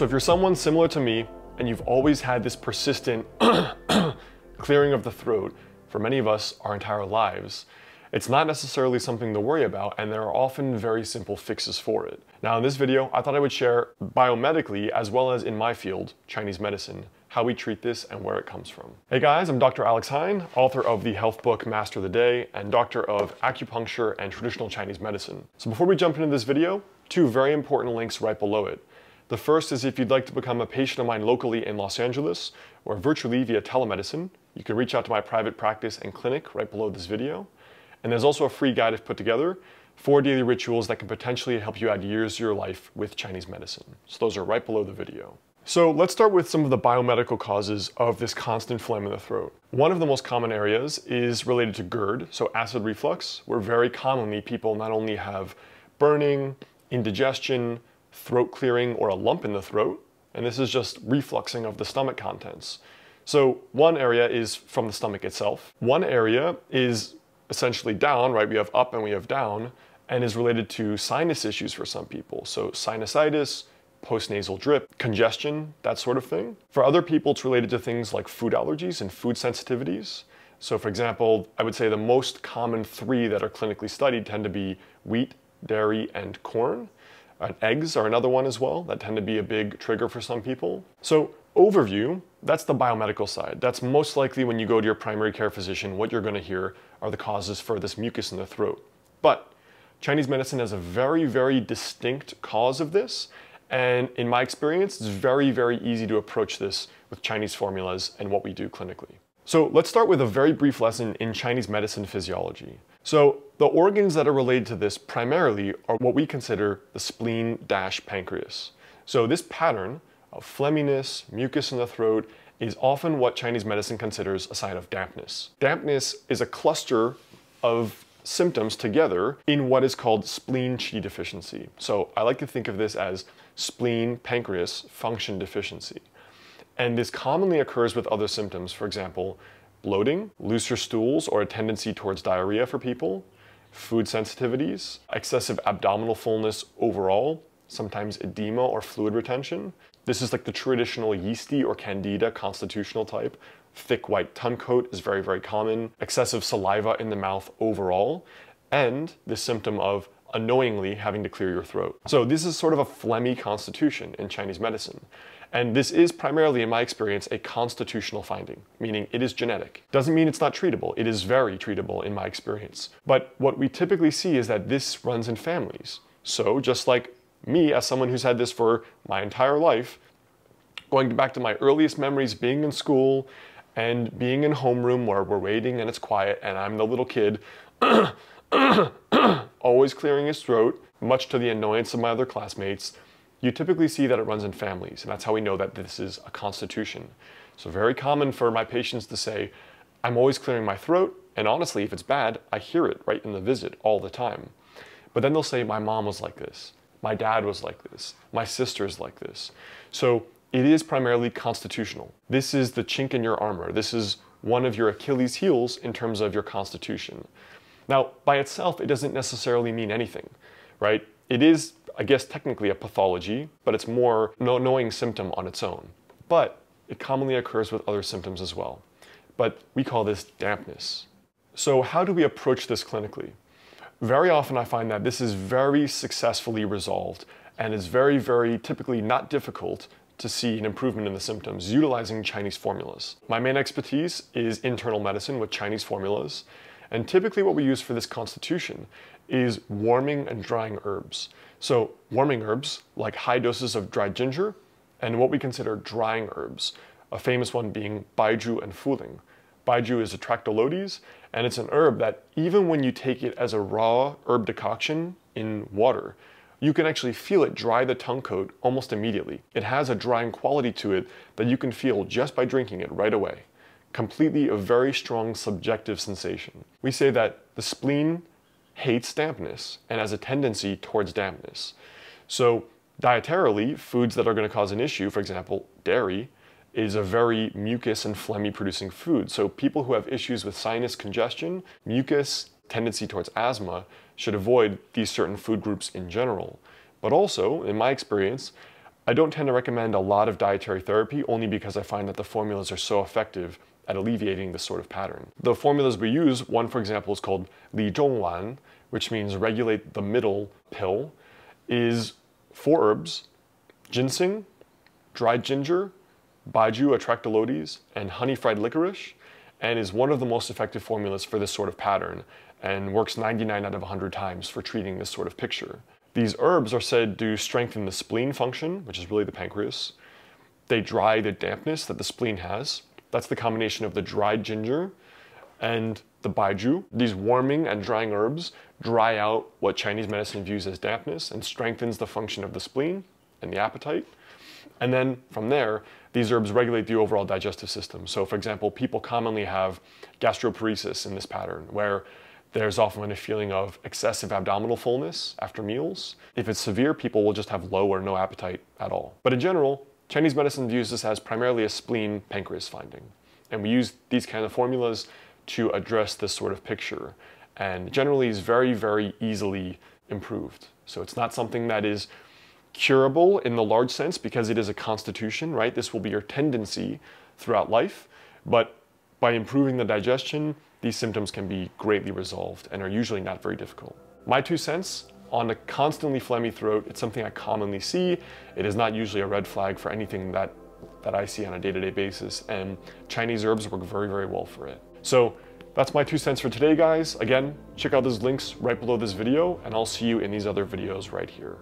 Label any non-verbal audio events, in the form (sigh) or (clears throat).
So if you're someone similar to me and you've always had this persistent (clears throat) clearing of the throat, for many of us our entire lives, it's not necessarily something to worry about and there are often very simple fixes for it. Now in this video, I thought I would share biomedically as well as in my field, Chinese medicine, how we treat this and where it comes from. Hey guys, I'm Dr. Alex Heyne, author of the health book Master the Day and doctor of acupuncture and traditional Chinese medicine. So before we jump into this video, two very important links right below it. The first is if you'd like to become a patient of mine locally in Los Angeles or virtually via telemedicine, you can reach out to my private practice and clinic right below this video. And there's also a free guide I've put together four daily rituals that can potentially help you add years to your life with Chinese medicine. So those are right below the video. So let's start with some of the biomedical causes of this constant phlegm in the throat. One of the most common areas is related to GERD, so acid reflux, where very commonly people not only have burning, indigestion, throat clearing, or a lump in the throat, and this is just refluxing of the stomach contents. So one area is from the stomach itself. One area is essentially down, right? We have up and we have down, and is related to sinus issues for some people. So sinusitis, postnasal drip, congestion, that sort of thing. For other people, it's related to things like food allergies and food sensitivities. So for example, I would say the most common three that are clinically studied tend to be wheat, dairy, and corn. Eggs are another one as well that tend to be a big trigger for some people. So overview, that's the biomedical side. That's most likely when you go to your primary care physician, what you're gonna hear are the causes for this mucus in the throat. But Chinese medicine has a very, very distinct cause of this, and in my experience, it's very, very easy to approach this with Chinese formulas and what we do clinically. So let's start with a very brief lesson in Chinese medicine physiology. So the organs that are related to this primarily are what we consider the spleen dash pancreas. So this pattern of phlegminess, mucus in the throat, is often what Chinese medicine considers a sign of dampness. Dampness is a cluster of symptoms together in what is called spleen qi deficiency. So I like to think of this as spleen pancreas function deficiency. And this commonly occurs with other symptoms, for example, bloating, looser stools or a tendency towards diarrhea for people, food sensitivities, excessive abdominal fullness overall, sometimes edema or fluid retention. This is like the traditional yeasty or candida constitutional type. Thick white tongue coat is very, very common. Excessive saliva in the mouth overall. And the symptom of unknowingly having to clear your throat. So this is sort of a phlegmy constitution in Chinese medicine. And this is primarily, in my experience, a constitutional finding, meaning it is genetic. Doesn't mean it's not treatable. It is very treatable in my experience. But what we typically see is that this runs in families. So just like me, as someone who's had this for my entire life, going back to my earliest memories being in school and being in homeroom where we're waiting and it's quiet and I'm the little kid, (coughs) (coughs) (coughs) always clearing his throat, much to the annoyance of my other classmates, you typically see that it runs in families, and that's how we know that this is a constitution. So very common for my patients to say, I'm always clearing my throat, and honestly, if it's bad, I hear it right in the visit all the time. But then they'll say, my mom was like this, my dad was like this, my sister is like this. So it is primarily constitutional. This is the chink in your armor. This is one of your Achilles heels in terms of your constitution. Now, by itself, it doesn't necessarily mean anything, right? It is I guess technically a pathology, but it's more no knowing symptom on its own. But it commonly occurs with other symptoms as well. But we call this dampness. So how do we approach this clinically? Very often I find that this is very successfully resolved and is very, very typically not difficult to see an improvement in the symptoms utilizing Chinese formulas. My main expertise is internal medicine with Chinese formulas, and typically what we use for this constitution is warming and drying herbs. So warming herbs, like high doses of dried ginger, and what we consider drying herbs, a famous one being baizhu and fuling. Baizhu is Atractylodes, and it's an herb that even when you take it as a raw herb decoction in water, you can actually feel it dry the tongue coat almost immediately. It has a drying quality to it that you can feel just by drinking it right away. Completely a very strong subjective sensation. We say that the spleen hates dampness and has a tendency towards dampness. So dietarily, foods that are going to cause an issue, for example, dairy, is a very mucus and phlegmy producing food. So people who have issues with sinus congestion, mucus, tendency towards asthma, should avoid these certain food groups in general. But also, in my experience, I don't tend to recommend a lot of dietary therapy only because I find that the formulas are so effective at alleviating this sort of pattern. The formulas we use, one for example is called Li Zhong Wan, which means regulate the middle pill, is four herbs, ginseng, dried ginger, Baizhu atractylodes, and honey fried licorice, and is one of the most effective formulas for this sort of pattern and works 99 out of 100 times for treating this sort of picture. These herbs are said to strengthen the spleen function, which is really the pancreas. They dry the dampness that the spleen has. That's the combination of the dried ginger and the baizhu. These warming and drying herbs dry out what Chinese medicine views as dampness and strengthens the function of the spleen and the appetite. And then from there, these herbs regulate the overall digestive system. So for example, people commonly have gastroparesis in this pattern where there's often a feeling of excessive abdominal fullness after meals. If it's severe, people will just have low or no appetite at all. But in general, Chinese medicine views this as primarily a spleen pancreas finding. And we use these kind of formulas to address this sort of picture. And generally is very, very easily improved. So it's not something that is curable in the large sense because it is a constitution, right? This will be your tendency throughout life. But by improving the digestion, these symptoms can be greatly resolved and are usually not very difficult. My two cents on a constantly phlegmy throat, it's something I commonly see. It is not usually a red flag for anything that, that I see on a day-to-day -day basis, and Chinese herbs work very, very well for it. So that's my two cents for today, guys. Again, check out those links right below this video, and I'll see you in these other videos right here.